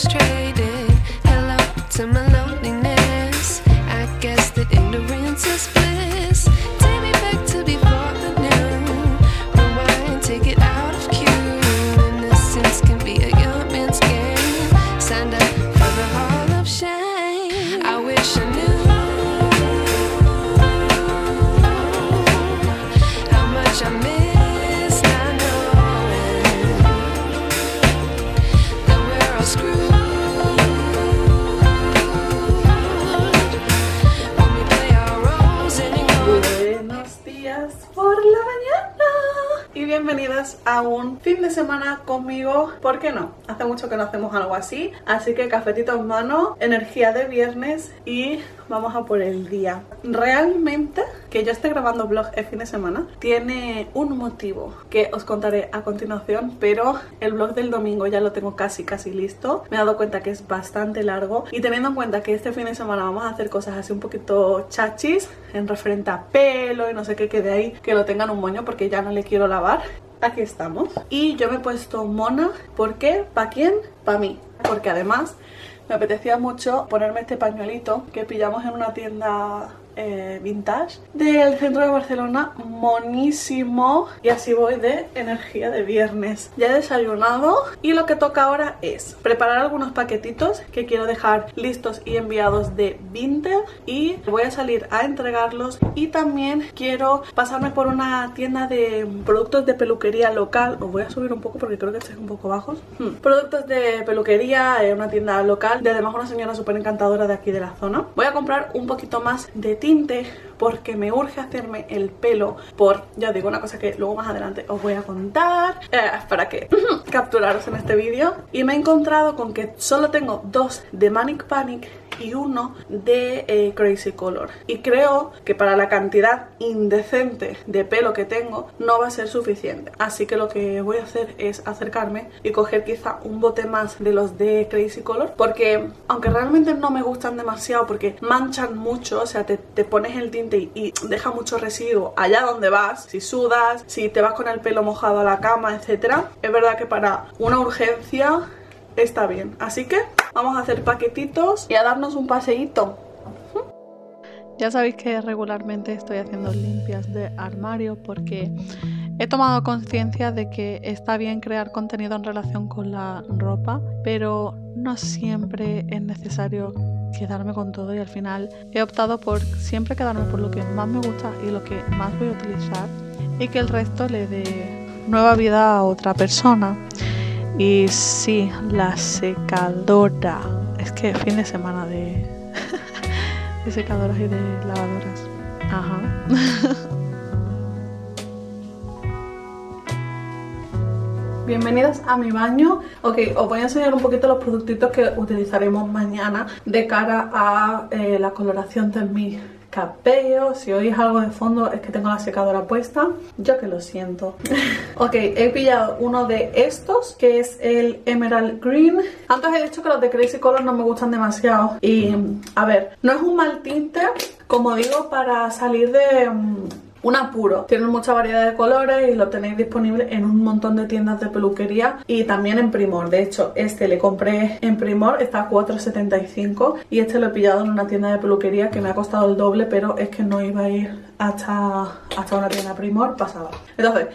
straight. A un fin de semana conmigo. ¿Por qué no? Hace mucho que no hacemos algo así, así que cafetito en mano, energía de viernes y vamos a por el día. Realmente que yo esté grabando vlog el fin de semana tiene un motivo que os contaré a continuación, pero el vlog del domingo ya lo tengo casi casi listo. Me he dado cuenta que es bastante largo y teniendo en cuenta que este fin de semana vamos a hacer cosas así un poquito chachis en referente a pelo y no sé qué quede ahí, que lo tengan un moño porque ya no le quiero lavar. Aquí estamos. Y yo me he puesto mona. ¿Por qué? ¿Para quién? Para mí. Porque además me apetecía mucho ponerme este pañuelito que pillamos en una tienda eh, vintage del centro de Barcelona, monísimo. Y así voy de energía de viernes. Ya he desayunado y lo que toca ahora es preparar algunos paquetitos que quiero dejar listos y enviados de Vinted y voy a salir a entregarlos y también quiero pasarme por una tienda de productos de peluquería local. Os voy a subir un poco porque creo que estáis un poco bajos. Hmm. Productos de peluquería, eh, una tienda local de además una señora súper encantadora de aquí de la zona. Voy a comprar un poquito más de porque me urge hacerme el pelo por, ya digo, una cosa que luego más adelante os voy a contar eh, para que capturaros en este vídeo. Y me he encontrado con que solo tengo dos de Manic Panic y uno de eh, Crazy Color. Y creo que para la cantidad indecente de pelo que tengo no va a ser suficiente. Así que lo que voy a hacer es acercarme y coger quizá un bote más de los de Crazy Color. Porque aunque realmente no me gustan demasiado porque manchan mucho, o sea, te, te pones el tinte y, y deja mucho residuo allá donde vas. Si sudas, si te vas con el pelo mojado a la cama, etcétera. Es verdad que para una urgencia está bien. Así que vamos a hacer paquetitos y a darnos un paseíto. Ya sabéis que regularmente estoy haciendo limpias de armario porque he tomado conciencia de que está bien crear contenido en relación con la ropa, pero no siempre es necesario quedarme con todo y al final he optado por siempre quedarme por lo que más me gusta y lo que más voy a utilizar y que el resto le dé nueva vida a otra persona. Y sí, la secadora. Es que fin de semana de, de secadoras y de lavadoras. Ajá. Bienvenidas a mi baño. Ok, os voy a enseñar un poquito los productitos que utilizaremos mañana de cara a eh, la coloración de mi cabello. Si oís algo de fondo es que tengo la secadora puesta. Yo que lo siento. ok, he pillado uno de estos que es el Emerald Green. Antes he dicho que los de Crazy Color no me gustan demasiado. Y a ver, no es un mal tinte, como digo, para salir de... un apuro. Tienen mucha variedad de colores y lo tenéis disponible en un montón de tiendas de peluquería y también en Primor. De hecho, este le compré en Primor, está a 4,75 y este lo he pillado en una tienda de peluquería que me ha costado el doble, pero es que no iba a ir hasta, hasta una tienda Primor, pasaba. Entonces,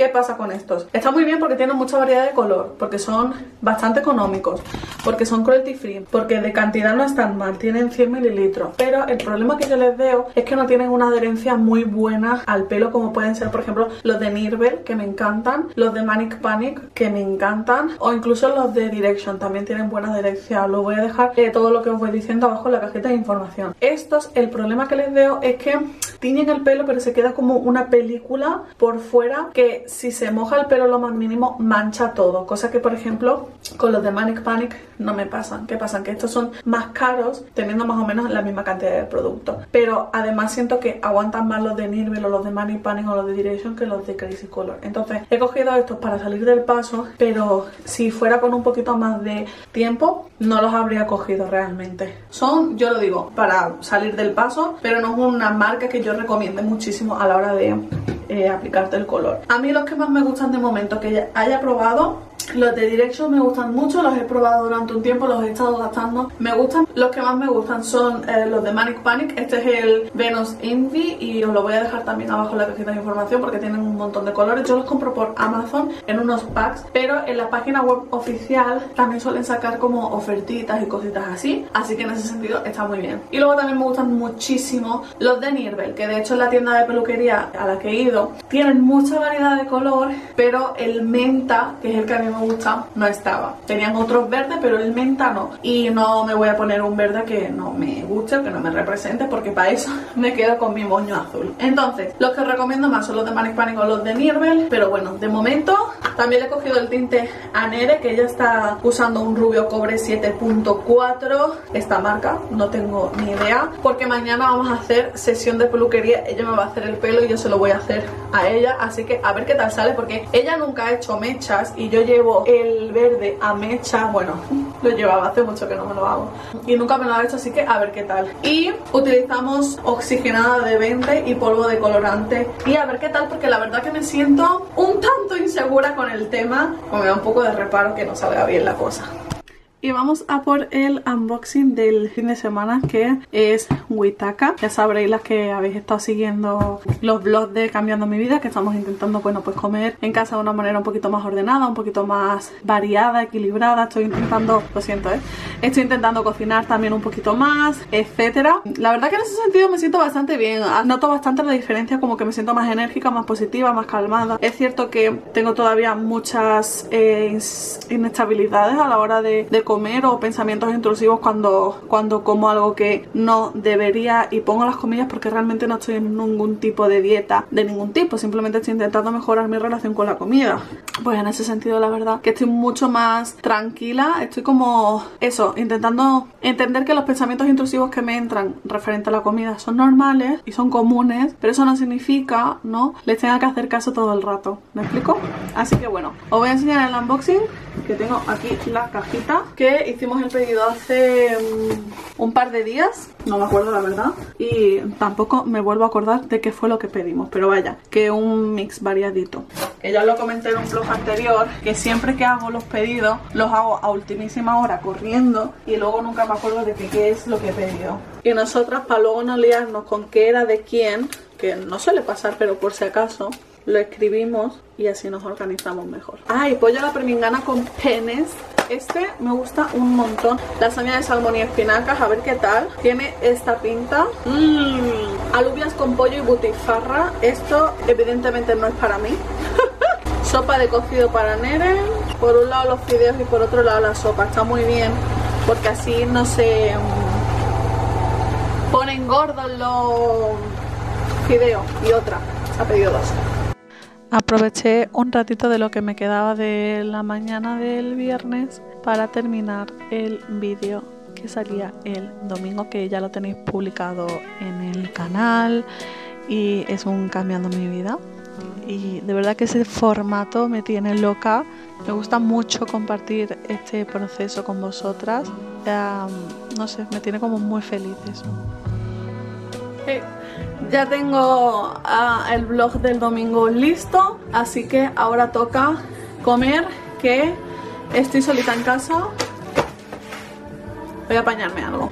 ¿Qué pasa con estos? Está muy bien porque tienen mucha variedad de color, porque son bastante económicos, porque son cruelty free, porque de cantidad no están mal, tienen 100 mililitros. Pero el problema que yo les veo es que no tienen una adherencia muy buena al pelo, como pueden ser, por ejemplo, los de Nirvel, que me encantan, los de Manic Panic, que me encantan, o incluso los de Direction, también tienen buena adherencia. Lo voy a dejar eh, todo lo que os voy diciendo abajo en la cajita de información. Estos, el problema que les veo es que tiñen el pelo, pero se queda como una película por fuera que si se moja el pelo lo más mínimo mancha todo, cosa que por ejemplo con los de Manic Panic no me pasan. ¿Qué pasan? Que estos son más caros teniendo más o menos la misma cantidad de producto. Pero además siento que aguantan más los de Nirvel o los de Manic Panic o los de Direction que los de Crazy Color. Entonces he cogido estos para salir del paso, pero si fuera con un poquito más de tiempo no los habría cogido realmente. Son, yo lo digo, para salir del paso, pero no es una marca que yo recomiende muchísimo a la hora de eh, aplicarte el color. A mí los que más me gustan de momento que haya probado los de Direction me gustan mucho, los he probado durante un tiempo, los he estado gastando. Me gustan, los que más me gustan son eh, los de Manic Panic. Este es el Venus Envy y os lo voy a dejar también abajo en la cajita de información porque tienen un montón de colores. Yo los compro por Amazon en unos packs, pero en la página web oficial también suelen sacar como ofertitas y cositas así. Así que en ese sentido está muy bien. Y luego también me gustan muchísimo los de Nirbel, que de hecho en la tienda de peluquería a la que he ido tienen mucha variedad de color, pero el menta, que es el que a mí me gusta no estaba. Tenían otros verdes, pero el menta no. Y no me voy a poner un verde que no me guste o que no me represente, porque para eso me quedo con mi moño azul. Entonces, los que recomiendo más son los de Manic Panic o los de Nirbel, pero bueno, de momento también le he cogido el tinte Anere, que ella está usando un rubio cobre 7.4, esta marca, no tengo ni idea, porque mañana vamos a hacer sesión de peluquería, ella me va a hacer el pelo y yo se lo voy a hacer a ella, así que a ver qué tal sale, porque ella nunca ha hecho mechas y yo llevo el verde a mecha, bueno, lo llevaba hace mucho que no me lo hago y nunca me lo ha hecho, así que a ver qué tal. Y utilizamos oxigenada de 20 y polvo de colorante y a ver qué tal porque la verdad que me siento un tanto insegura con el tema, me da un poco de reparo que no salga bien la cosa. Y vamos a por el unboxing del fin de semana que es Witaka. Ya sabréis las que habéis estado siguiendo los vlogs de Cambiando mi vida, que estamos intentando, bueno, pues comer en casa de una manera un poquito más ordenada, un poquito más variada, equilibrada. Estoy intentando, lo siento, ¿eh? Estoy intentando cocinar también un poquito más, etcétera. La verdad que en ese sentido me siento bastante bien. Noto bastante la diferencia, como que me siento más enérgica, más positiva, más calmada. Es cierto que tengo todavía muchas eh, inestabilidades a la hora de, de comer o pensamientos intrusivos cuando, cuando como algo que no debería y pongo las comillas porque realmente no estoy en ningún tipo de dieta de ningún tipo, simplemente estoy intentando mejorar mi relación con la comida. Pues en ese sentido la verdad que estoy mucho más tranquila, estoy como eso, intentando entender que los pensamientos intrusivos que me entran referente a la comida son normales y son comunes, pero eso no significa, ¿no? Les tenga que hacer caso todo el rato, ¿me explico? Así que bueno, os voy a enseñar el unboxing que tengo aquí la cajita que hicimos el pedido hace um, un par de días, no me acuerdo la verdad, y tampoco me vuelvo a acordar de qué fue lo que pedimos, pero vaya, que un mix variadito. Que ya lo comenté en un vlog anterior, que siempre que hago los pedidos los hago a ultimísima hora corriendo y luego nunca me acuerdo de qué es lo que he pedido. Y nosotras para luego no liarnos con qué era de quién, que no suele pasar, pero por si acaso, lo escribimos y así nos organizamos mejor. Ay, pollo a la con penes. Este me gusta un montón. Lasaña de salmón y espinacas, a ver qué tal. Tiene esta pinta. Mmm, alubias con pollo y butifarra. Esto evidentemente no es para mí. sopa de cocido para Nere. Por un lado los fideos y por otro lado la sopa. Está muy bien porque así no se ponen gordos los fideos. Y otra, se ha pedido dos. Aproveché un ratito de lo que me quedaba de la mañana del viernes para terminar el vídeo que salía el domingo, que ya lo tenéis publicado en el canal y es un cambiando mi vida. Y de verdad que ese formato me tiene loca. Me gusta mucho compartir este proceso con vosotras. Um, no sé, me tiene como muy. Hey ya tengo uh, el vlog del domingo listo, así que ahora toca comer, que estoy solita en casa. Voy a apañarme algo.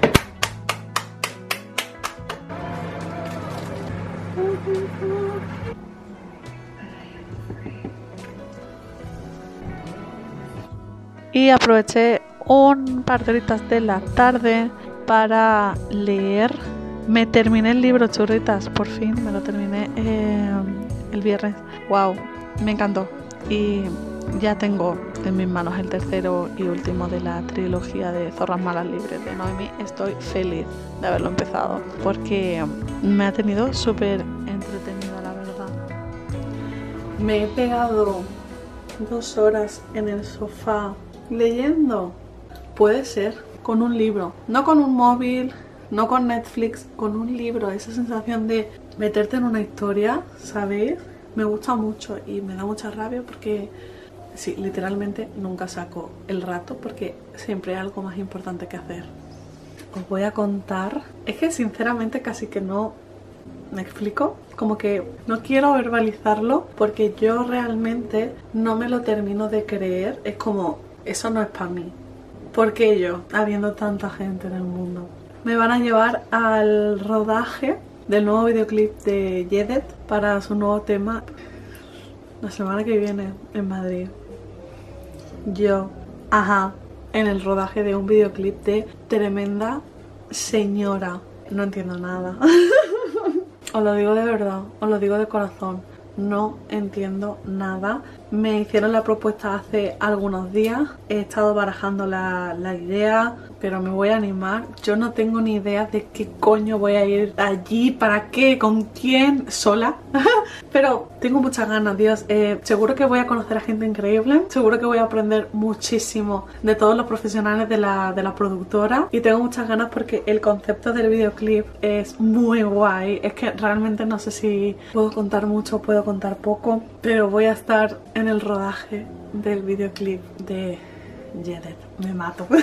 Y aproveché un par de horitas de la tarde para leer me terminé el libro Churritas, por fin, me lo terminé eh, el viernes. ¡Wow! Me encantó. Y ya tengo en mis manos el tercero y último de la trilogía de Zorras Malas Libres de Noemi. Estoy feliz de haberlo empezado porque me ha tenido súper entretenida, la verdad. Me he pegado dos horas en el sofá leyendo. Puede ser, con un libro, no con un móvil, no con Netflix, con un libro, esa sensación de meterte en una historia, ¿sabéis? Me gusta mucho y me da mucha rabia porque, sí, literalmente nunca saco el rato porque siempre hay algo más importante que hacer. Os voy a contar, es que sinceramente casi que no ¿Me explico? Como que no quiero verbalizarlo porque yo realmente no me lo termino de creer. Es como, eso no es para mí. ¿Por qué yo, habiendo tanta gente en el mundo? Me van a llevar al rodaje del nuevo videoclip de Yedet para su nuevo tema la semana que viene en Madrid. Yo, ajá, en el rodaje de un videoclip de Tremenda Señora. No entiendo nada. os lo digo de verdad, os lo digo de corazón. No entiendo nada. Me hicieron la propuesta hace algunos días. He estado barajando la, la idea pero me voy a animar. Yo no tengo ni idea de qué coño voy a ir allí, para qué, con quién, sola. pero tengo muchas ganas, Dios. Eh, seguro que voy a conocer a gente increíble. Seguro que voy a aprender muchísimo de todos los profesionales de la, de la productora. Y tengo muchas ganas porque el concepto del videoclip es muy guay. Es que realmente no sé si puedo contar mucho o puedo contar poco. Pero voy a estar en el rodaje del videoclip de Jedet. Me mato.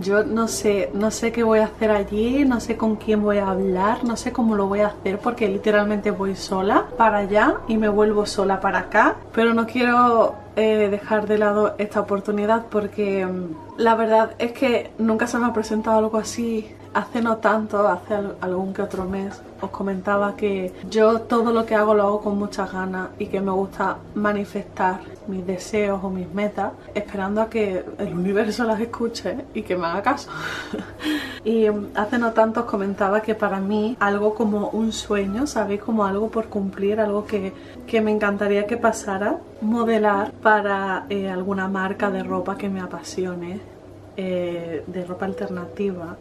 Yo no sé, no sé qué voy a hacer allí, no sé con quién voy a hablar, no sé cómo lo voy a hacer porque literalmente voy sola para allá y me vuelvo sola para acá, pero no quiero eh, dejar de lado esta oportunidad porque mm, la verdad es que nunca se me ha presentado algo así hace no tanto, hace algún que otro mes, os comentaba que yo todo lo que hago lo hago con muchas ganas y que me gusta manifestar mis deseos o mis metas esperando a que el universo las escuche y que me haga caso. y hace no tanto os comentaba que para mí algo como un sueño, ¿sabéis? Como algo por cumplir, algo que, que me encantaría que pasara, modelar para eh, alguna marca de ropa que me apasione, eh, de ropa alternativa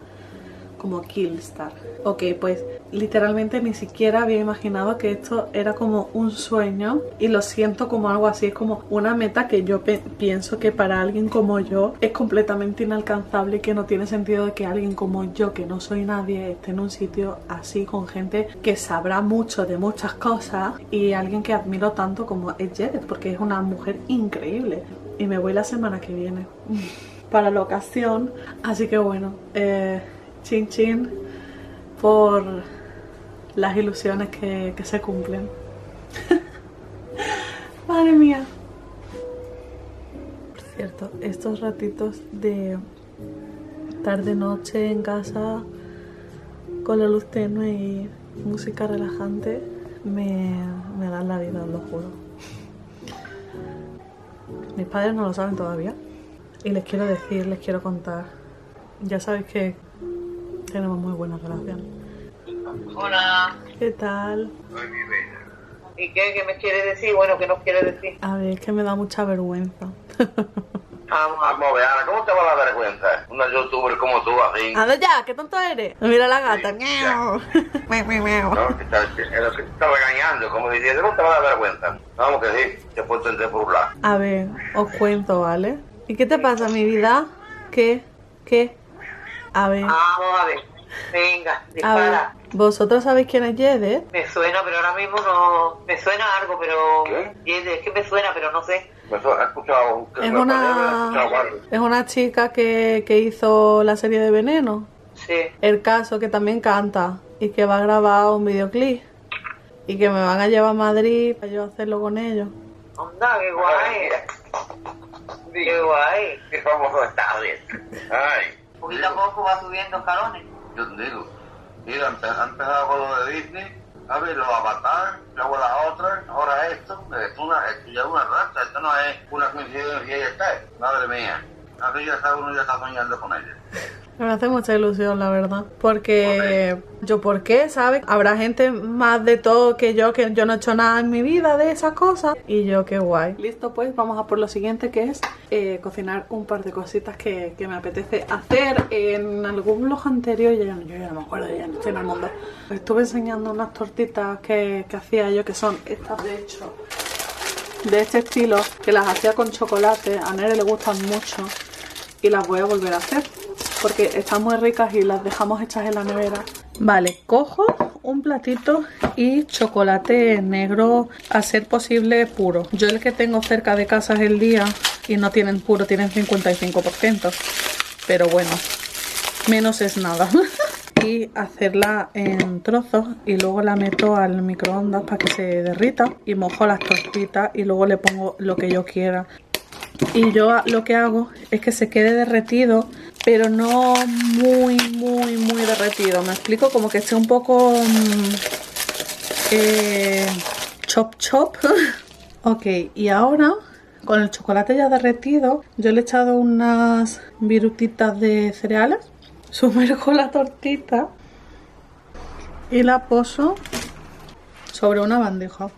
como Killstar. Ok, pues literalmente ni siquiera había imaginado que esto era como un sueño y lo siento como algo así, es como una meta que yo pienso que para alguien como yo es completamente inalcanzable y que no tiene sentido de que alguien como yo, que no soy nadie, esté en un sitio así con gente que sabrá mucho de muchas cosas y alguien que admiro tanto como es Jared, porque es una mujer increíble. Y me voy la semana que viene para la ocasión, así que bueno, eh, chin chin por las ilusiones que, se cumplen. Madre mía. Por cierto, estos ratitos de tarde-noche en casa con la luz tenue y música relajante me, me dan la vida, os lo juro. Mis padres no lo saben todavía y les quiero decir, les quiero contar. Ya sabéis que tenemos muy buena relación. Hola. ¿Qué tal? ¿Y qué, qué me quiere decir? Bueno, ¿qué nos quiere decir? A ver, es que me da mucha vergüenza. Vamos, vamos a ver, Ana, ¿cómo te va a dar vergüenza? Una youtuber como tú, así. A ver, ya, qué tonto eres. Mira la gata. Miau. Miau, No, que está, es lo que te está regañando, como diciendo, ¿cómo te va a dar vergüenza? Vamos que sí, te puedo entender por un lado. A ver, os cuento, ¿vale? ¿Y qué te pasa, mi vida? ¿Qué? ¿Qué? A ver. Vamos a ver. Venga, dispara. ¿Vosotros sabéis quién es Yede? Me suena, pero ahora mismo no. Me suena algo, pero. ¿Qué? es que me suena, pero no sé. Me he escuchado. Es una, es una chica que, que hizo la serie de Veneno. Sí. El caso que también canta y que va a grabar un videoclip. Y que me van a llevar a Madrid para yo hacerlo con ellos. Onda, qué guay. Qué guay. Qué famoso está bien. Ay. Poquito a poco va subiendo escalones. Yo te digo, mira, han empezado con lo de Disney, a ver, los avatar, luego las otras, ahora esto, esto, una, esto ya es una raza, esto no es una coincidencia y ya está, madre mía. Así ya está uno ya está soñando con ella. Me hace mucha ilusión, la verdad. Porque yo, ¿por qué? ¿Sabes? Habrá gente más de todo que yo, que yo no he hecho nada en mi vida de esas cosas. Y yo, qué guay. Listo, pues vamos a por lo siguiente que es eh, cocinar un par de cositas que, me apetece hacer. En algún blog anterior, yo, yo ya no me acuerdo, ya no estoy en el mundo. Estuve enseñando unas tortitas que, que hacía yo, que son estas de hecho de este estilo que las hacía con chocolate a Nere le gustan mucho y las voy a volver a hacer porque están muy ricas y las dejamos hechas en la nevera. Vale, cojo un platito y chocolate negro a ser posible puro. Yo el que tengo cerca de casa es el día y no tienen puro, tienen 55%. Pero bueno, menos es nada. y hacerla en trozos y luego la meto al microondas para que se derrita y mojo las tortitas y luego le pongo lo que yo quiera. Y yo lo que hago es que se quede derretido, pero no muy, muy, muy derretido. Me explico como que esté un poco mm, eh, chop chop. ok, y ahora con el chocolate ya derretido, yo le he echado unas virutitas de cereales, sumerjo la tortita y la poso sobre una bandeja.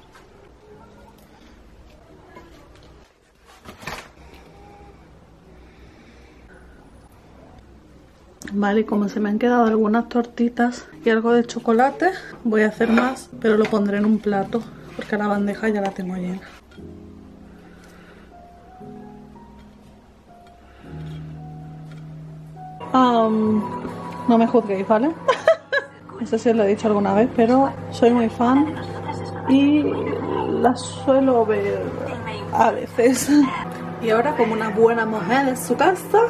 Vale, como se me han quedado algunas tortitas y algo de chocolate, voy a hacer más, pero lo pondré en un plato, porque la bandeja ya la tengo llena. No me juzguéis, ¿vale? no sé si lo he dicho alguna vez, pero soy muy fan y la suelo ver a veces. Y ahora, como una buena mujer en su casa,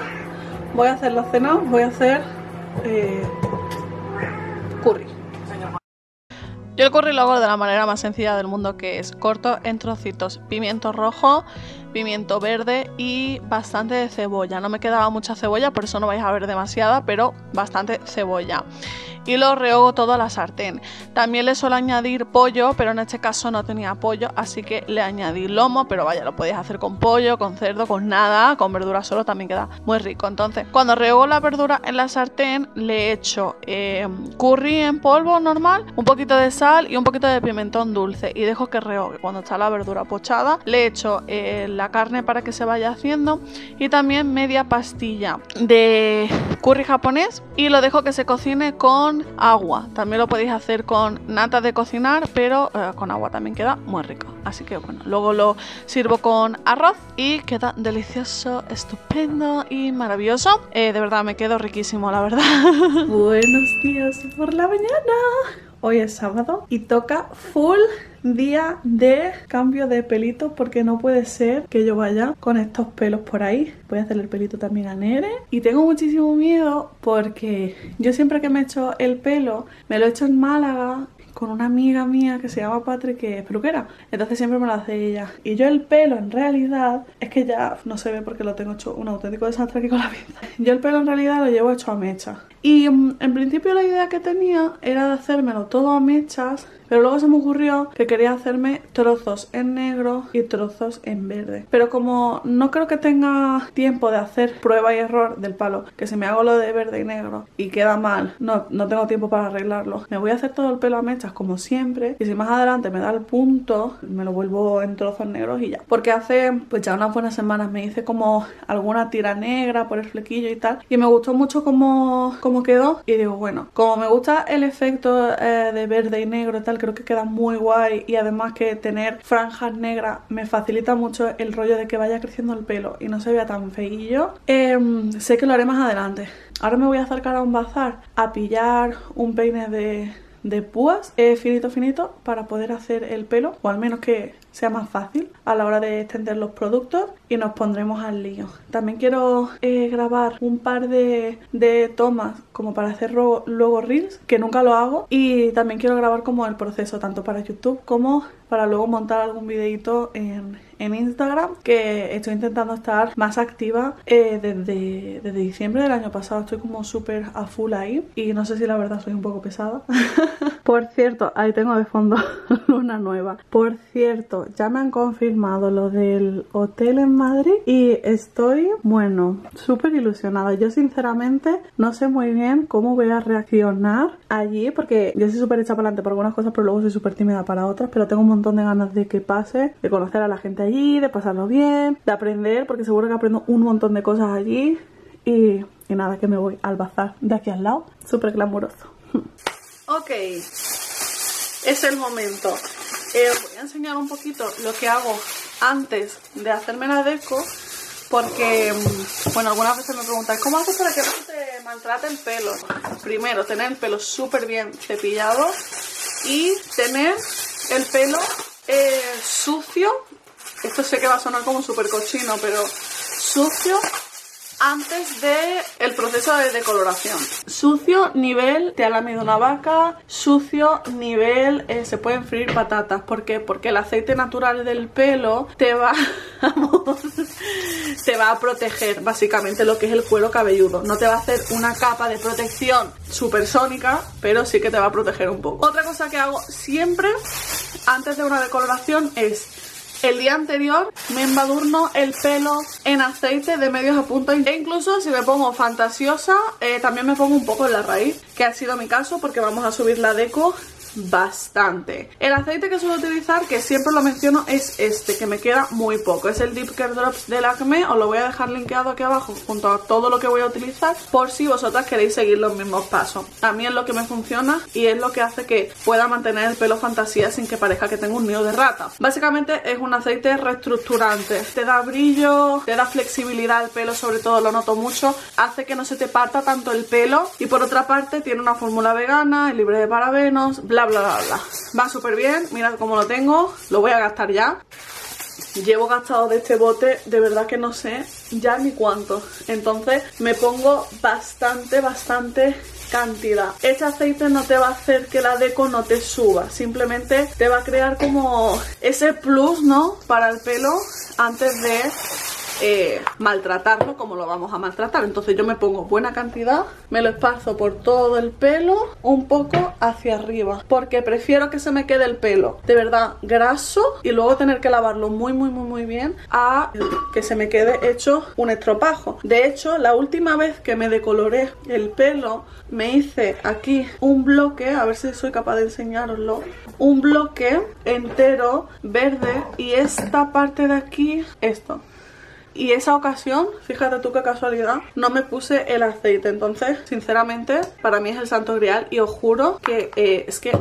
voy a hacer la cena, voy a hacer eh, curry. Yo el curry lo hago de la manera más sencilla del mundo, que es corto en trocitos pimiento rojo, pimiento verde y bastante de cebolla. No me quedaba mucha cebolla, por eso no vais a ver demasiada, pero bastante cebolla y lo rehogo todo a la sartén. También le suelo añadir pollo, pero en este caso no tenía pollo, así que le añadí lomo, pero vaya, lo podéis hacer con pollo, con cerdo, con nada, con verdura solo también queda muy rico. Entonces, cuando rehogo la verdura en la sartén, le echo eh, curry en polvo normal, un poquito de sal y un poquito de pimentón dulce y dejo que rehogue. Cuando está la verdura pochada, le echo eh, la carne para que se vaya haciendo y también media pastilla de curry japonés y lo dejo que se cocine con agua. También lo podéis hacer con nata de cocinar, pero eh, con agua también queda muy rico. Así que bueno, luego lo sirvo con arroz y queda delicioso, estupendo y maravilloso. Eh, de verdad, me quedo riquísimo, la verdad. Buenos días por la mañana. Hoy es sábado y toca full día de cambio de pelito porque no puede ser que yo vaya con estos pelos por ahí. Voy a hacer el pelito también a Nere y tengo muchísimo miedo porque yo siempre que me echo el pelo me lo echo en Málaga con una amiga mía que se llama Patrick que es peluquera. Entonces siempre me lo hace ella. Y yo el pelo en realidad es que ya no se ve porque lo tengo hecho un auténtico desastre aquí con la pinza. Yo el pelo en realidad lo llevo hecho a mecha. Y mm, en principio la idea que tenía era de hacérmelo todo a mechas pero luego se me ocurrió que quería hacerme trozos en negro y trozos en verde. Pero como no creo que tenga tiempo de hacer prueba y error del palo, que se me hago lo de verde y negro y queda mal, no, no tengo tiempo para arreglarlo. Me voy a hacer todo el pelo a mechas como siempre y si más adelante me da el punto, me lo vuelvo en trozos negros y ya. Porque hace pues ya unas buenas semanas me hice como alguna tira negra por el flequillo y tal y me gustó mucho cómo, cómo quedó y digo bueno, como me gusta el efecto eh, de verde y negro tal, creo que queda muy guay y además que tener franjas negras me facilita mucho el rollo de que vaya creciendo el pelo y no se vea tan feillo. Em, sé que lo haré más adelante. Ahora me voy a acercar a un bazar a pillar un peine de, de púas eh, finito finito para poder hacer el pelo o al menos que sea más fácil a la hora de extender los productos y nos pondremos al lío. También quiero eh, grabar un par de, de, tomas como para hacer luego reels, que nunca lo hago, y también quiero grabar como el proceso tanto para YouTube como para luego montar algún videito en, en Instagram, que estoy intentando estar más activa eh, desde, desde diciembre del año pasado, estoy como súper a full ahí y no sé si la verdad soy un poco pesada. Por cierto, ahí tengo de fondo una nueva. Por cierto, ya me han confirmado lo del hotel en Madrid y estoy, bueno, súper ilusionada. Yo sinceramente no sé muy bien cómo voy a reaccionar allí porque yo soy súper hecha para adelante por algunas cosas, pero luego soy súper tímida para otras, pero tengo un montón de ganas de que pase, de conocer a la gente allí, de pasarlo bien, de aprender, porque seguro que aprendo un montón de cosas allí y, y nada, que me voy al bazar de aquí al lado, súper glamuroso. Ok, es el momento. Eh, os voy a enseñar un poquito lo que hago antes de hacerme la deco porque, mm, bueno, algunas veces me preguntan ¿cómo haces para que no te maltrate el pelo? Primero, tener el pelo súper bien cepillado y tener el pelo eh, sucio. Esto sé que va a sonar como súper cochino, pero sucio antes de el proceso de decoloración. Sucio nivel te ha lamido una vaca, sucio nivel eh, se pueden freír patatas. ¿Por qué? Porque el aceite natural del pelo te va, te va a proteger básicamente lo que es el cuero cabelludo. No te va a hacer una capa de protección supersónica, pero sí que te va a proteger un poco. Otra cosa que hago siempre antes de una decoloración es el día anterior me embadurno el pelo en aceite de medios a punto e incluso si me pongo fantasiosa eh, también me pongo un poco en la raíz que ha sido mi caso porque vamos a subir la deco bastante. El aceite que suelo utilizar, que siempre lo menciono, es este, que me queda muy poco. Es el Deep Care Drops del Acme, os lo voy a dejar linkeado aquí abajo junto a todo lo que voy a utilizar por si vosotras queréis seguir los mismos pasos. A mí es lo que me funciona y es lo que hace que pueda mantener el pelo fantasía sin que parezca que tengo un nido de rata. Básicamente es un aceite reestructurante, te da brillo, te da flexibilidad al pelo, sobre todo lo noto mucho, hace que no se te parta tanto el pelo y por otra parte tiene una fórmula vegana, libre de parabenos, bla bla bla bla. Va súper bien, mirad cómo lo tengo, lo voy a gastar ya. Llevo gastado de este bote, de verdad que no sé ya ni cuánto. Entonces me pongo bastante, bastante cantidad. Este aceite no te va a hacer que la deco no te suba, simplemente te va a crear como ese plus, ¿no? Para el pelo antes de eh, maltratarlo como lo vamos a maltratar. Entonces yo me pongo buena cantidad, me lo esparzo por todo el pelo, un poco hacia arriba, porque prefiero que se me quede el pelo de verdad graso y luego tener que lavarlo muy muy muy muy bien a que se me quede hecho un estropajo. De hecho, la última vez que me decoloré el pelo, me hice aquí un bloque, a ver si soy capaz de enseñaroslo, un bloque entero verde y esta parte de aquí, esto y esa ocasión, fíjate tú qué casualidad, no me puse el aceite. Entonces, sinceramente, para mí es el santo grial y os juro que eh, es que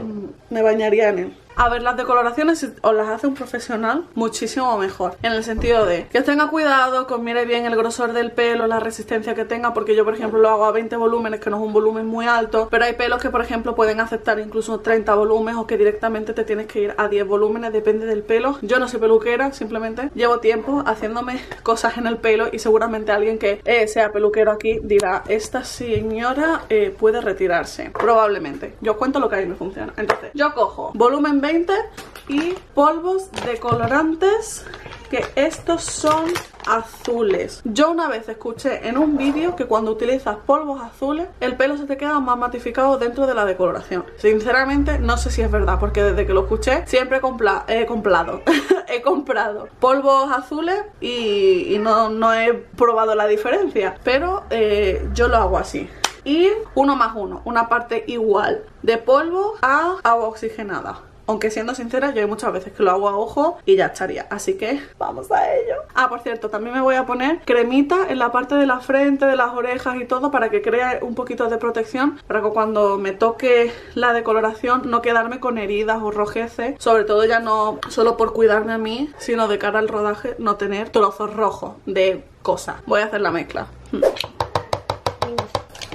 me bañaría en él. A ver, las decoloraciones os las hace un profesional muchísimo mejor. En el sentido de que tenga cuidado, que os mire bien el grosor del pelo, la resistencia que tenga, porque yo, por ejemplo, lo hago a 20 volúmenes, que no es un volumen muy alto, pero hay pelos que, por ejemplo, pueden aceptar incluso 30 volúmenes o que directamente te tienes que ir a 10 volúmenes, depende del pelo. Yo no soy peluquera, simplemente llevo tiempo haciéndome cosas en el pelo y seguramente alguien que eh, sea peluquero aquí dirá, esta señora eh, puede retirarse. Probablemente. Yo cuento lo que a mí me funciona. Entonces, yo cojo volumen y polvos decolorantes que estos son azules. Yo una vez escuché en un vídeo que cuando utilizas polvos azules el pelo se te queda más matificado dentro de la decoloración. Sinceramente no sé si es verdad porque desde que lo escuché siempre he, comprado, he comprado polvos azules y, no, he probado la diferencia. Pero eh, yo lo hago así y uno más uno, una parte igual de polvo a agua oxigenada. Aunque siendo sincera, yo hay muchas veces que lo hago a ojo y ya estaría. Así que vamos a ello. Ah, por cierto, también me voy a poner cremita en la parte de la frente, de las orejas y todo para que crea un poquito de protección. Para que cuando me toque la decoloración no quedarme con heridas o rojeces. Sobre todo ya no solo por cuidarme a mí, sino de cara al rodaje no tener trozos rojos de cosas. Voy a hacer la mezcla.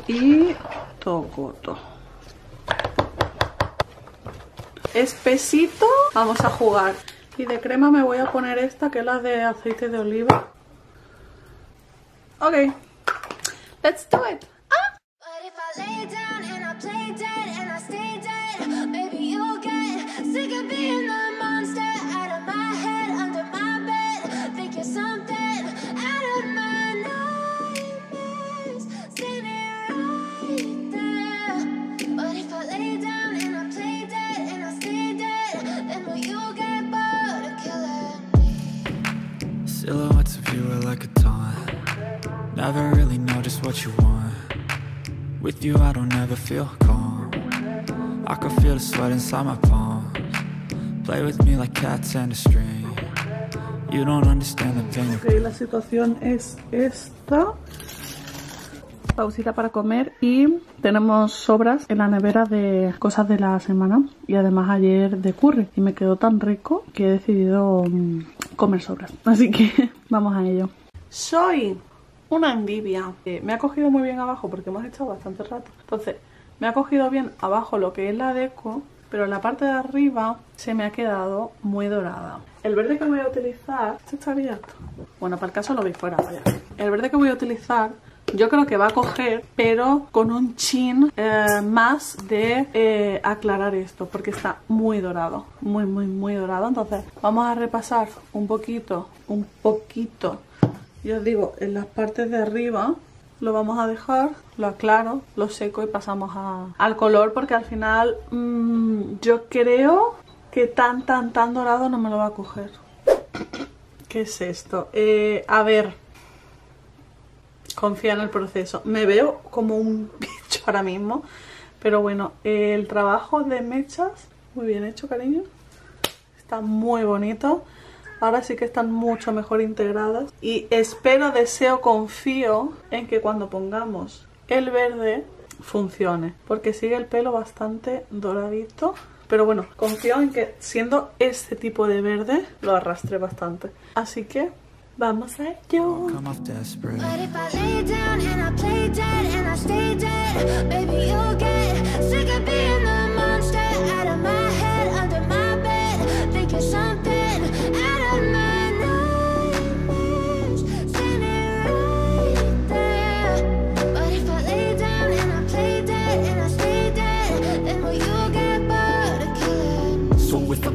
Y toco todo espesito. Vamos a jugar. Y de crema me voy a poner esta, que es la de aceite de oliva. Ok. Let's do it. Never really know just what you want. With you I don't ever feel calm. I can feel the sweat inside my palms. Play with me like cats and a string. You don't understand the pain okay, la situación es esta. Pausita para comer y tenemos sobras en la nevera de cosas de la semana y además ayer de curry. Y me quedó tan rico que he decidido mm, comer sobras. Así que vamos a ello. Soy una envidia. me ha cogido muy bien abajo porque hemos estado bastante rato. Entonces, me ha cogido bien abajo lo que es la deco, pero la parte de arriba se me ha quedado muy dorada. El verde que voy a utilizar... ¿Este está abierto? Bueno, para el caso lo veis fuera, vaya. El verde que voy a utilizar yo creo que va a coger, pero con un chin eh, más de eh, aclarar esto, porque está muy dorado, muy, muy, muy dorado. Entonces vamos a repasar un poquito, un poquito, yo os digo, en las partes de arriba lo vamos a dejar, lo aclaro, lo seco y pasamos al color porque al final mm, yo creo que tan tan tan dorado no me lo va a coger. ¿Qué es esto? Eh, a ver, confía en el proceso. Me veo como un bicho ahora mismo, pero bueno, el trabajo de mechas, muy bien hecho cariño, está muy bonito. Ahora sí que están mucho mejor integradas. Y espero, deseo, confío en que cuando pongamos el verde funcione porque sigue el pelo bastante doradito. Pero bueno, confío en que siendo este tipo de verde lo arrastre bastante. Así que vamos a ello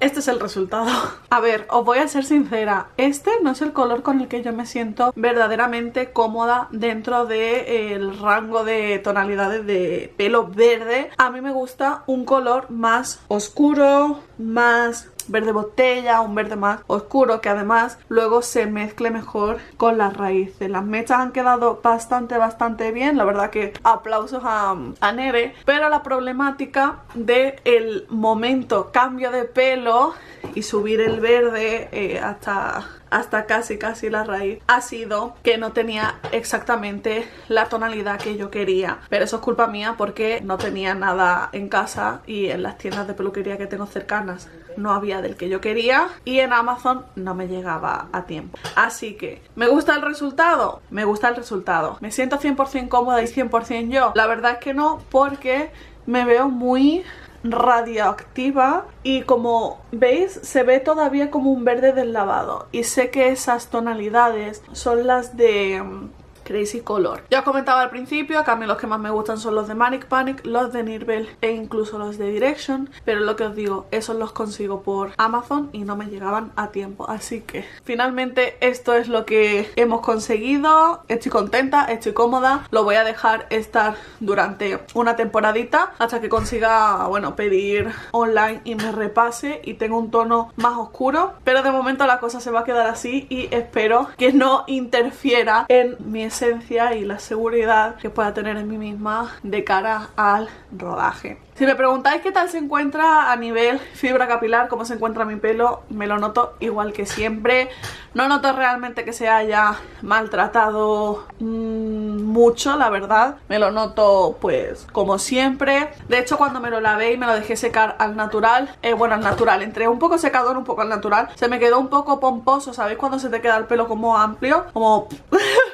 Este es el resultado. A ver, os voy a ser sincera. Este no es el color con el que yo me siento verdaderamente cómoda dentro del rango de tonalidades de pelo verde. A mí me gusta un color más oscuro, más verde botella, un verde más oscuro que además luego se mezcle mejor con las raíces. Las mechas han quedado bastante, bastante bien. La verdad que aplausos a, a Nere. Pero la problemática del el momento cambio de pelo y subir el verde eh, hasta hasta casi casi la raíz ha sido que no tenía exactamente la tonalidad que yo quería pero eso es culpa mía porque no tenía nada en casa y en las tiendas de peluquería que tengo cercanas no había del que yo quería y en Amazon no me llegaba a tiempo así que ¿me gusta el resultado? me gusta el resultado ¿me siento 100% cómoda y 100% yo? la verdad es que no porque me veo muy radioactiva y como veis se ve todavía como un verde del lavado. Y sé que esas tonalidades son las de mm, Crazy Color. Ya os comentaba al principio que a mí los que más me gustan son los de Manic Panic, los de Nirvel e incluso los de Direction, pero lo que os digo, esos los consigo por Amazon y no me llegaban a tiempo, así que finalmente esto es lo que hemos conseguido, estoy contenta, estoy cómoda, lo voy a dejar estar durante una temporadita hasta que consiga, bueno, pedir online y me repase y tengo un tono más oscuro, pero de momento la cosa se va a quedar así y espero que no interfiera en mi y la seguridad que pueda tener en mí misma de cara al rodaje. Si me preguntáis qué tal se encuentra a nivel fibra capilar, cómo se encuentra mi pelo, me lo noto igual que siempre. No noto realmente que se haya maltratado mmm, mucho, la verdad. Me lo noto pues como siempre. De hecho cuando me lo lavé y me lo dejé secar al natural, eh, bueno al natural, entre un poco secador, un poco al natural, se me quedó un poco pomposo, ¿sabéis? Cuando se te queda el pelo como amplio, como...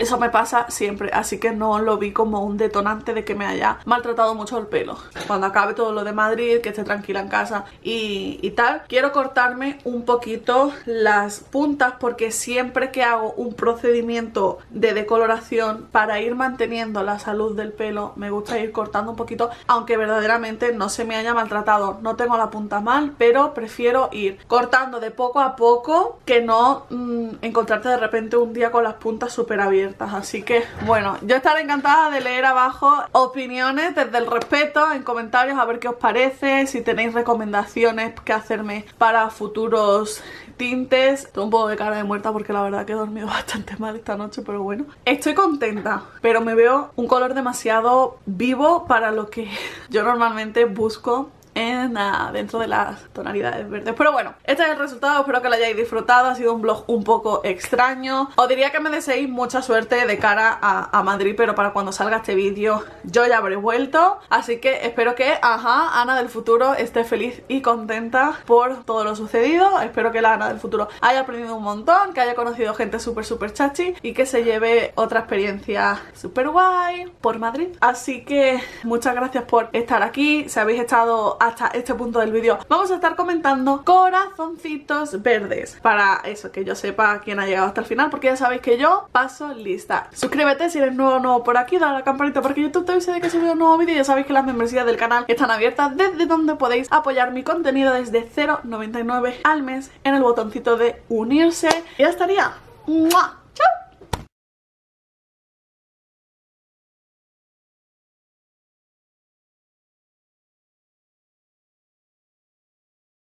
eso me pasa siempre, así que no lo vi como un detonante de que me haya maltratado mucho el pelo. Cuando acabe todo lo de Madrid, que esté tranquila en casa y, tal, quiero cortarme un poquito las puntas porque siempre que hago un procedimiento de decoloración para ir manteniendo la salud del pelo, me gusta ir cortando un poquito, aunque verdaderamente no se me haya maltratado. No tengo la punta mal, pero prefiero ir cortando de poco a poco que no mm, encontrarte de repente un día con las puntas súper abiertas. Así que, bueno, yo estaré encantada de leer abajo opiniones desde el respeto en comentarios a ver qué os parece, si tenéis recomendaciones que hacerme para futuros tintes. Tengo un poco de cara de muerta porque la verdad que he dormido bastante mal esta noche, pero bueno. Estoy contenta, pero me veo un color demasiado vivo para lo que yo normalmente busco en, ah, dentro de las tonalidades verdes. Pero bueno, este es el resultado, espero que lo hayáis disfrutado. Ha sido un vlog un poco extraño. Os diría que me deseéis mucha suerte de cara a, a Madrid, pero para cuando salga este vídeo yo ya habré vuelto. Así que espero que, ajá, Ana del futuro esté feliz y contenta por todo lo sucedido. Espero que la Ana del futuro haya aprendido un montón, que haya conocido gente súper, súper chachi y que se lleve otra experiencia súper guay por Madrid. Así que muchas gracias por estar aquí. Si habéis estado hasta este punto del vídeo. Vamos a estar comentando corazoncitos verdes. Para eso, que yo sepa quién ha llegado hasta el final porque ya sabéis que yo paso lista. Suscríbete si eres nuevo o nuevo por aquí, dale a la campanita porque YouTube te avise de que subido un nuevo vídeo. Ya sabéis que las membresías del canal están abiertas desde donde podéis apoyar mi contenido desde 0,99 al mes en el botoncito de unirse. Y ya estaría. ¡Mua!